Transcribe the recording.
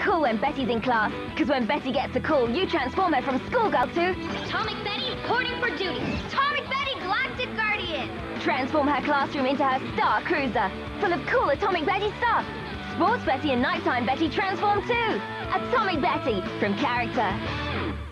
cool when Betty's in class, because when Betty gets a call, you transform her from schoolgirl to... Atomic Betty reporting for duty. Atomic Betty Galactic Guardian. Transform her classroom into her star cruiser, full of cool Atomic Betty stuff. Sports Betty and Nighttime Betty transform too. Atomic Betty from character.